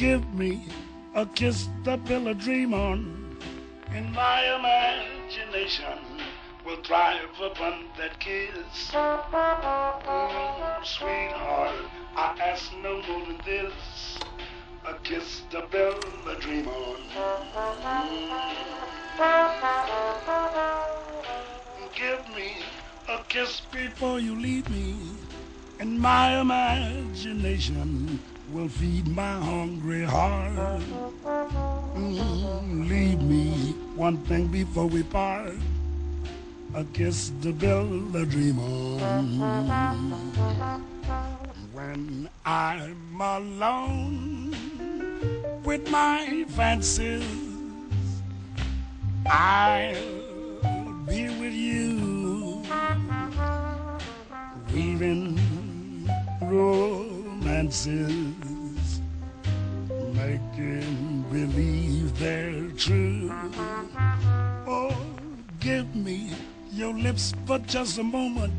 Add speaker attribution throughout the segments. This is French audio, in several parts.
Speaker 1: give me a kiss to build a dream on, and my imagination will thrive upon that kiss. Mm, sweetheart, I ask no more than this. A kiss to build a dream on. Mm. Give me a kiss before you leave me, and my imagination will feed my hungry heart. Mm, leave me one thing before we part. A kiss to build a dream on. When I'm alone with my fancies, I'll be with you, weaving romances, making believe they're true. Oh, give me your lips for just a moment,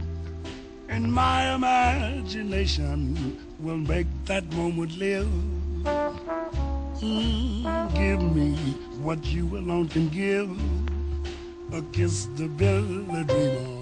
Speaker 1: and my imagination will make that moment live. Mm, give me what you alone can give, a kiss to build a dream on.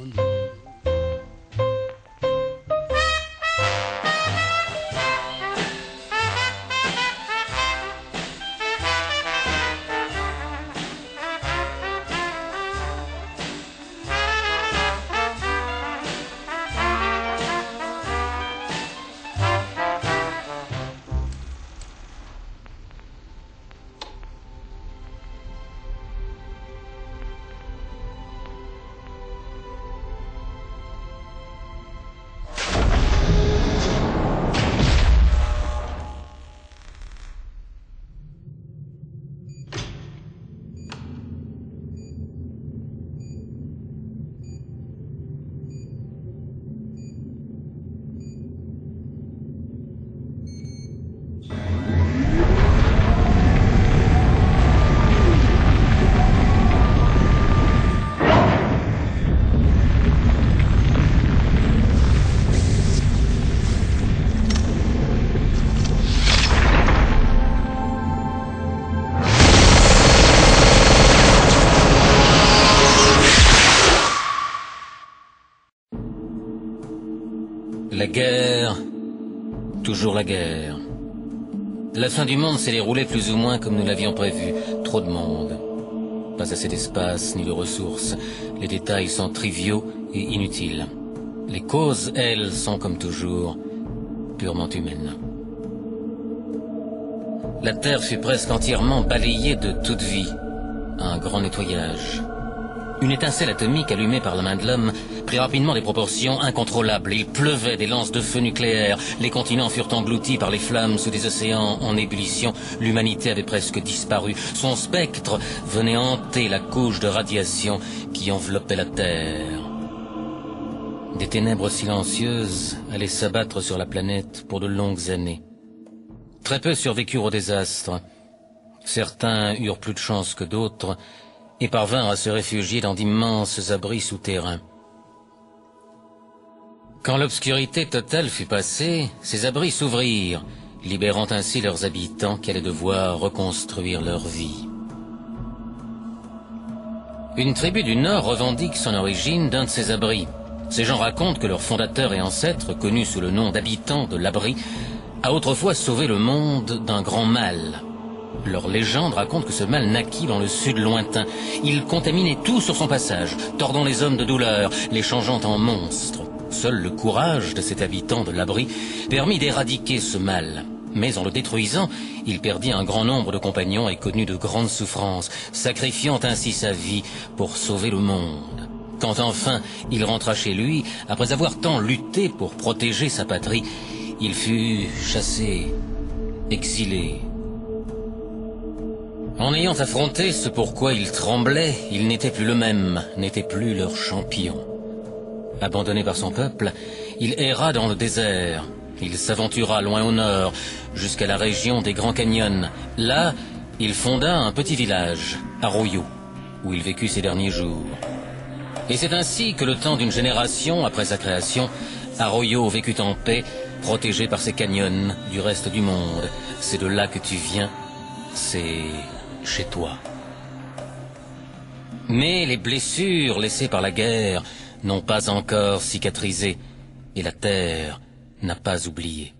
Speaker 2: La guerre, toujours la guerre. La fin du monde s'est déroulée plus ou moins comme nous l'avions prévu. Trop de monde. Pas assez d'espace ni de ressources. Les détails sont triviaux et inutiles. Les causes, elles, sont comme toujours purement humaines. La Terre fut presque entièrement balayée de toute vie. Un grand nettoyage. Une étincelle atomique allumée par la main de l'homme prit rapidement des proportions incontrôlables. Il pleuvait des lances de feu nucléaires. Les continents furent engloutis par les flammes sous des océans en ébullition. L'humanité avait presque disparu. Son spectre venait hanter la couche de radiation qui enveloppait la Terre. Des ténèbres silencieuses allaient s'abattre sur la planète pour de longues années. Très peu survécurent au désastre. Certains eurent plus de chance que d'autres et parvinrent à se réfugier dans d'immenses abris souterrains. Quand l'obscurité totale fut passée, ces abris s'ouvrirent, libérant ainsi leurs habitants qui allaient devoir reconstruire leur vie. Une tribu du Nord revendique son origine d'un de ces abris. Ces gens racontent que leur fondateur et ancêtre, connu sous le nom d'habitants de l'abri, a autrefois sauvé le monde d'un grand mal. Leur légende raconte que ce mal naquit dans le sud lointain. Il contaminait tout sur son passage, tordant les hommes de douleur, les changeant en monstres. Seul le courage de cet habitant de l'abri permit d'éradiquer ce mal. Mais en le détruisant, il perdit un grand nombre de compagnons et connut de grandes souffrances, sacrifiant ainsi sa vie pour sauver le monde. Quand enfin il rentra chez lui, après avoir tant lutté pour protéger sa patrie, il fut chassé, exilé, en ayant affronté ce pourquoi il tremblait, il n'était plus le même, n'était plus leur champion. Abandonné par son peuple, il erra dans le désert. Il s'aventura loin au nord, jusqu'à la région des Grands Canyons. Là, il fonda un petit village, Arroyo, où il vécut ses derniers jours. Et c'est ainsi que le temps d'une génération après sa création, Arroyo vécut en paix, protégé par ces canyons du reste du monde. C'est de là que tu viens, c'est chez toi. Mais les blessures laissées par la guerre n'ont pas encore cicatrisé, et la terre n'a pas oublié.